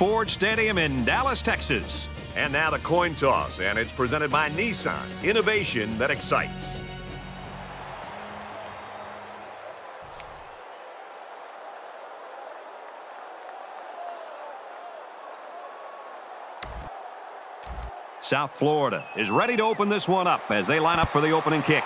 Ford Stadium in Dallas, Texas. And now the coin toss, and it's presented by Nissan. Innovation that excites. South Florida is ready to open this one up as they line up for the opening kick.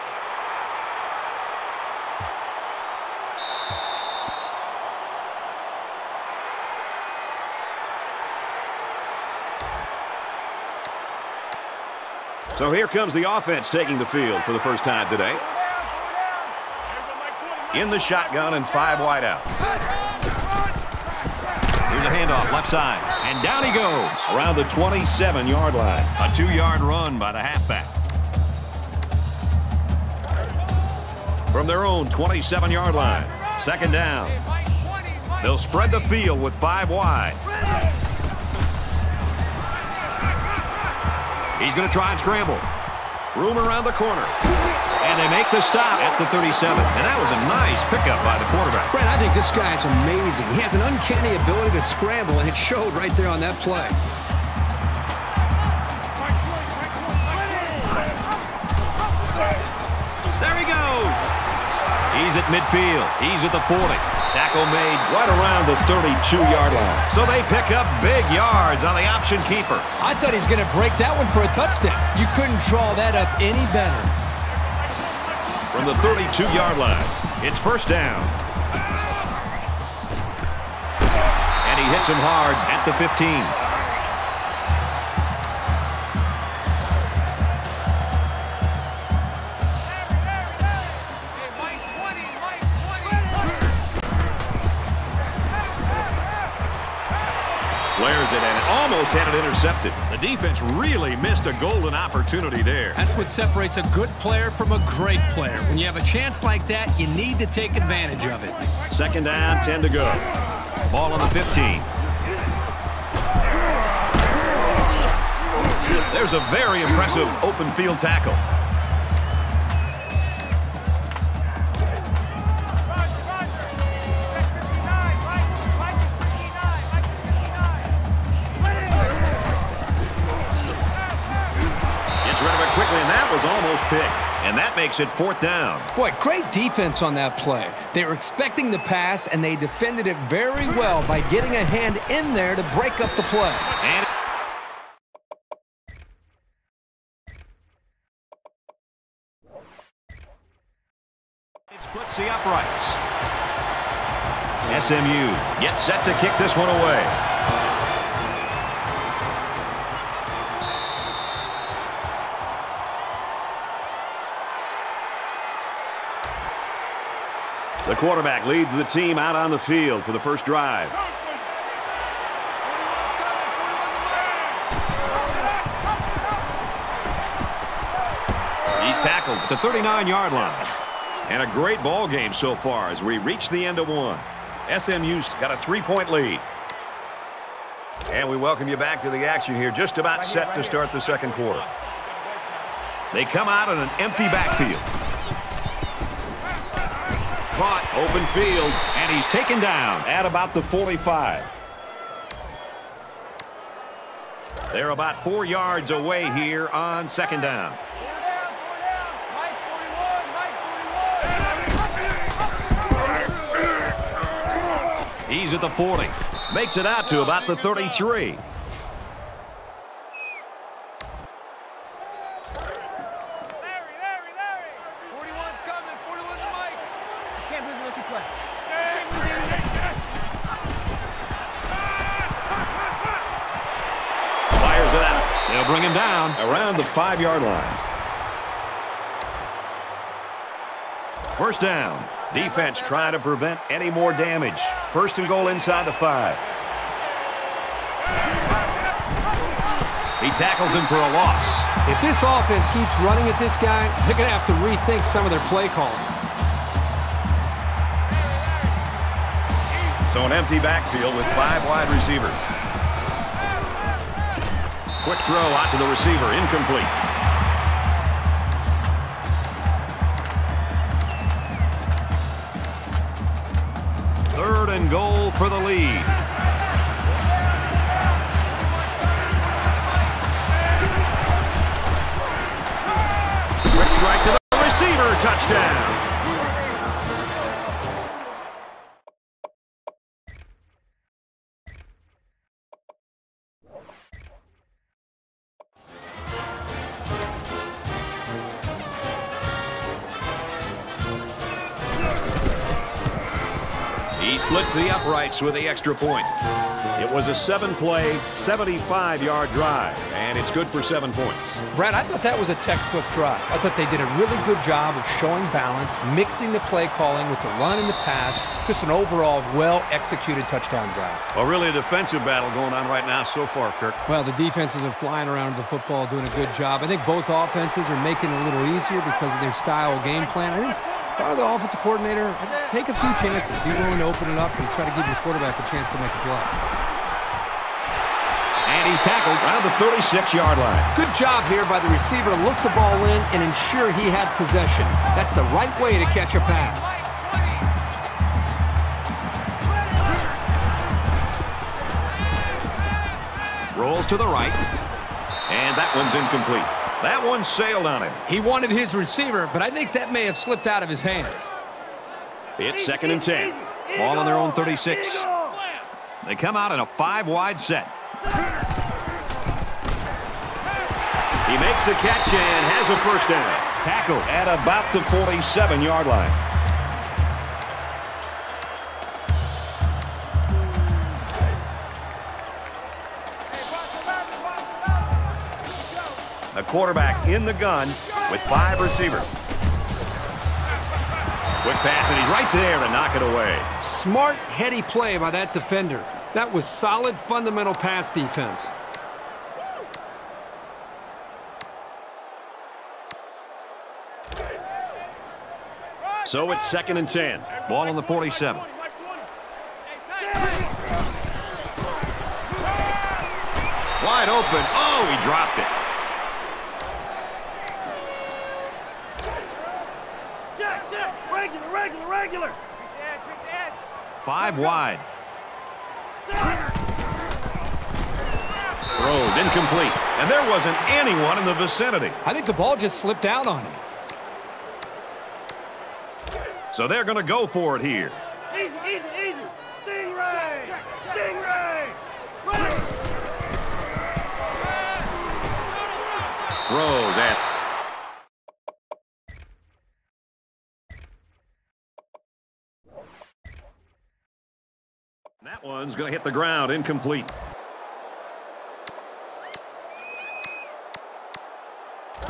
So here comes the offense taking the field for the first time today. In the shotgun and five wide out. Here's a handoff left side. And down he goes around the 27-yard line. A two-yard run by the halfback. From their own 27-yard line. Second down. They'll spread the field with five wide. He's going to try and scramble. Room around the corner. And they make the stop at the 37. And that was a nice pickup by the quarterback. Brad, I think this guy is amazing. He has an uncanny ability to scramble, and it showed right there on that play. There he goes. He's at midfield. He's at the 40. Tackle made right around the 32-yard line. So they pick up big yards on the option keeper. I thought he was going to break that one for a touchdown. You couldn't draw that up any better. From the 32-yard line, it's first down. And he hits him hard at the 15. Flares it and almost had it intercepted. The defense really missed a golden opportunity there. That's what separates a good player from a great player. When you have a chance like that, you need to take advantage of it. Second down, 10 to go. Ball on the 15. There's a very impressive open field tackle. Picked. And that makes it fourth down. Boy, great defense on that play. They were expecting the pass, and they defended it very well by getting a hand in there to break up the play. And it splits the uprights. SMU gets set to kick this one away. The quarterback leads the team out on the field for the first drive. He's tackled at the 39-yard line. And a great ball game so far as we reach the end of one. SMU's got a three-point lead. And we welcome you back to the action here, just about set to start the second quarter. They come out in an empty backfield. Open field, and he's taken down at about the 45. They're about four yards away here on second down. He's at the 40. Makes it out to about the 33. Five-yard line. First down. Defense trying to prevent any more damage. First and goal inside the five. He tackles him for a loss. If this offense keeps running at this guy, they're going to have to rethink some of their play calling. So an empty backfield with five wide receivers. Quick throw out to the receiver, incomplete. Third and goal for the lead. The with the extra point. It was a seven-play, 75-yard drive, and it's good for seven points. Brad, I thought that was a textbook drive. I thought they did a really good job of showing balance, mixing the play calling with the run and the pass. Just an overall well-executed touchdown drive. Well, really a defensive battle going on right now so far, Kirk. Well, the defenses are flying around the football, doing a good job. I think both offenses are making it a little easier because of their style game plan. I think if I were the offensive coordinator, I'd take a few chances. Be willing to open it up and try to give your quarterback a chance to make a play. And he's tackled around the 36-yard line. Good job here by the receiver to look the ball in and ensure he had possession. That's the right way to catch a pass. Rolls to the right. And that one's incomplete. That one sailed on him. He wanted his receiver, but I think that may have slipped out of his hands. It's second and 10. Ball on their own 36. They come out in a five-wide set. He makes the catch and has a first down. Tackle at about the 47-yard line. Quarterback in the gun with five receivers. Quick pass, and he's right there to knock it away. Smart, heady play by that defender. That was solid fundamental pass defense. So it's second and 10. Ball on the 47. Wide open. Oh, he dropped it. Regular, regular. Five wide. Throws incomplete. And there wasn't anyone in the vicinity. I think the ball just slipped out on him. So they're going to go for it here. Easy, easy, easy. Stingray. Stingray. Right. Throws at. That one's going to hit the ground incomplete.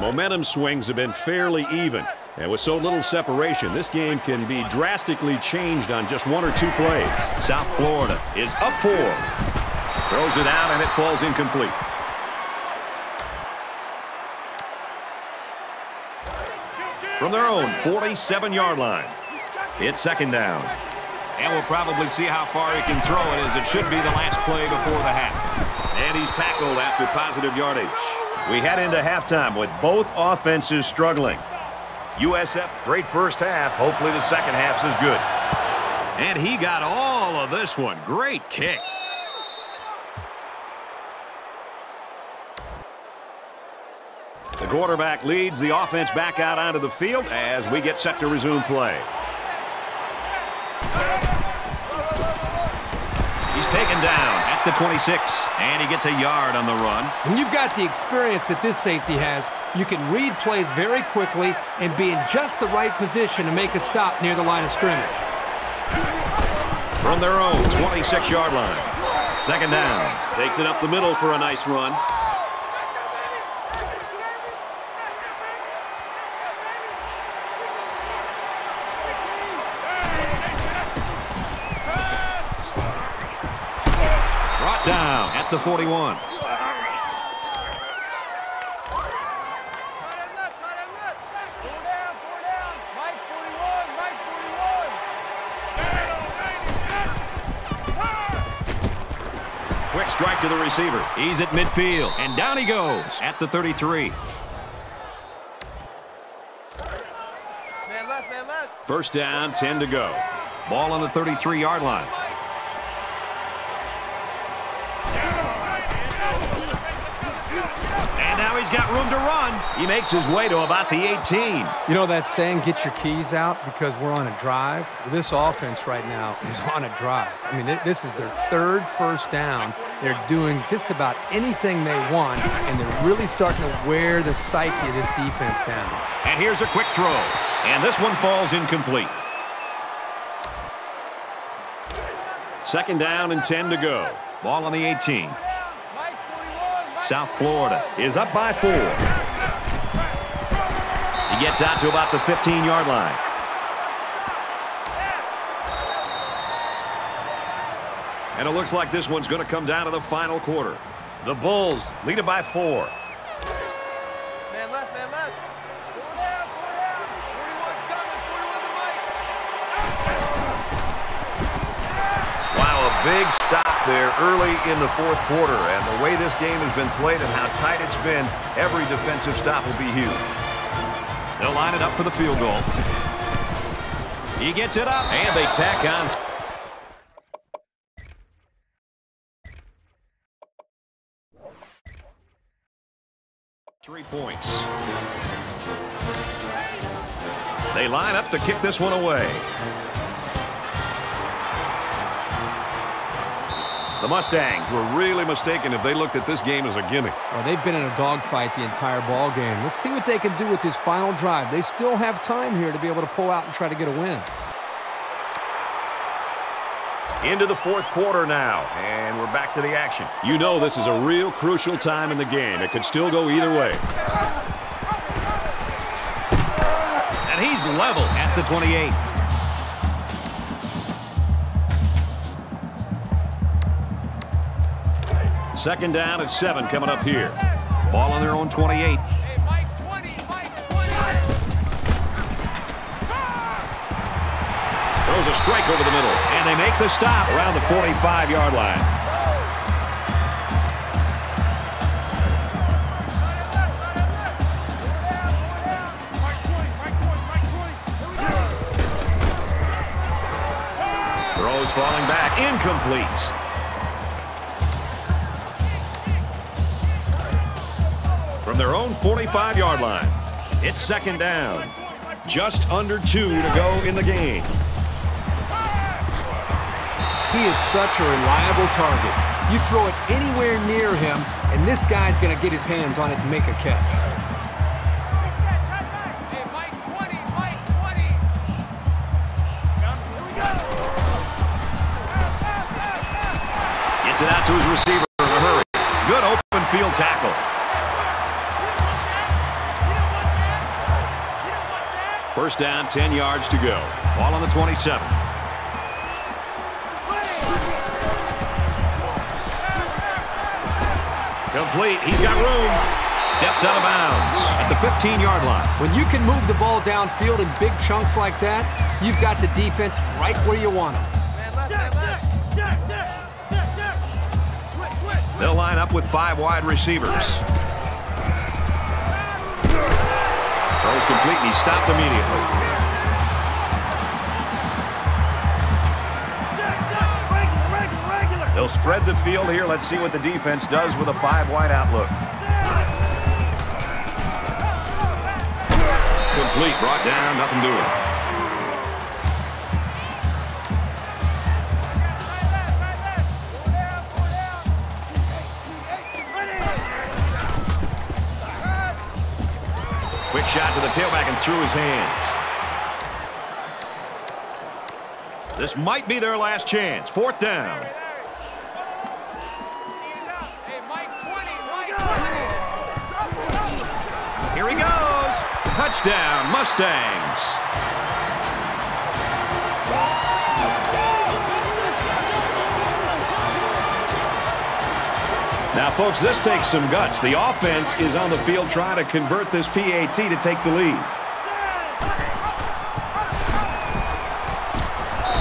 Momentum swings have been fairly even. And with so little separation, this game can be drastically changed on just one or two plays. South Florida is up four. Throws it out, and it falls incomplete. From their own 47-yard line, it's second down. And we'll probably see how far he can throw it as it should be the last play before the half. And he's tackled after positive yardage. We head into halftime with both offenses struggling. USF, great first half. Hopefully the second half's as good. And he got all of this one. Great kick. The quarterback leads the offense back out onto the field as we get set to resume play. Taken down at the 26, and he gets a yard on the run. When you've got the experience that this safety has, you can read plays very quickly and be in just the right position to make a stop near the line of scrimmage. From their own 26-yard line. Second down. Takes it up the middle for a nice run. Down at the 41. Quick strike to the receiver. He's at midfield. And down he goes at the 33. Man left, man left. First down, 10 to go. Ball on the 33-yard line. And now he's got room to run. He makes his way to about the 18. You know that saying, get your keys out because we're on a drive? This offense right now is on a drive. I mean, this is their third first down. They're doing just about anything they want, and they're really starting to wear the psyche of this defense down. And here's a quick throw. And this one falls incomplete. Second down and 10 to go. Ball on the 18. South Florida is up by four. He gets out to about the 15-yard line. And it looks like this one's going to come down to the final quarter. The Bulls lead it by four. Man left, man left. Four down, four down. 41's coming, 41 to Mike. Wow, a big stop there early in the fourth quarter. And the way this game has been played and how tight it's been, every defensive stop will be huge. They'll line it up for the field goal. He gets it up, and they tack on. Three points. They line up to kick this one away. The Mustangs were really mistaken if they looked at this game as a gimme. Well, they've been in a dogfight the entire ball game. Let's see what they can do with this final drive. They still have time here to be able to pull out and try to get a win. Into the fourth quarter now, and we're back to the action. You know this is a real crucial time in the game. It could still go either way. And he's level at the 28. Second down at seven coming up here. Ball on their own 28. Hey, Mike 20, Mike 20. Throws a strike over the middle, and they make the stop around the 45-yard line. Throws falling back, incomplete. From their own 45-yard line, it's second down. Just under two to go in the game. He is such a reliable target. You throw it anywhere near him, and this guy's going to get his hands on it and make a catch. Hey, Mike 20, Mike 20. Here we go. Gets it out to his receiver in a hurry. Good open field tackle. First down, 10 yards to go. Ball on the 27. Complete. He's got room. Steps out of bounds at the 15-yard line. When you can move the ball downfield in big chunks like that, you've got the defense right where you want them. Man left, man left. Switch, switch. They'll line up with five wide receivers. Throws complete, and he's stopped immediately. They'll spread the field here. Let's see what the defense does with a five-wide outlook. Complete, brought down, nothing doing. Shot to the tailback and through his hands. This might be their last chance. Fourth down. Hey, Mike 20, Mike 20. Here he goes. Touchdown, Mustangs. Now, folks, this takes some guts. The offense is on the field trying to convert this PAT to take the lead.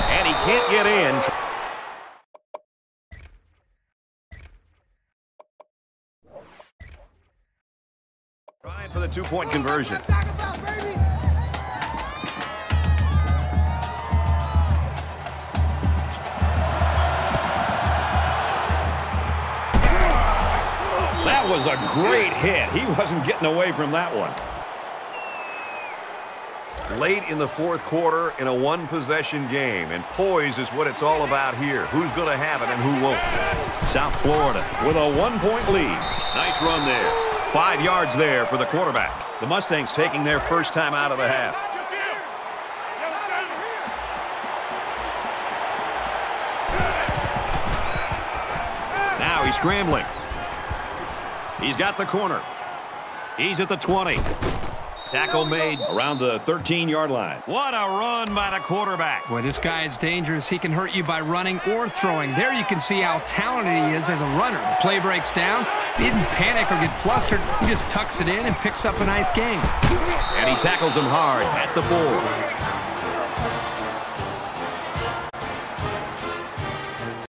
And he can't get in. Trying for the two-point conversion. That was a great hit. He wasn't getting away from that one. Late in the fourth quarter in a one-possession game, and poise is what it's all about here. Who's going to have it and who won't? South Florida with a one-point lead. Nice run there. Five yards there for the quarterback. The Mustangs taking their first time out of the half. Now he's scrambling. He's got the corner. He's at the 20. Tackle made around the 13-yard line. What a run by the quarterback. Boy, this guy is dangerous. He can hurt you by running or throwing. There you can see how talented he is as a runner. The play breaks down. He didn't panic or get flustered. He just tucks it in and picks up a nice gain. And he tackles him hard at the four.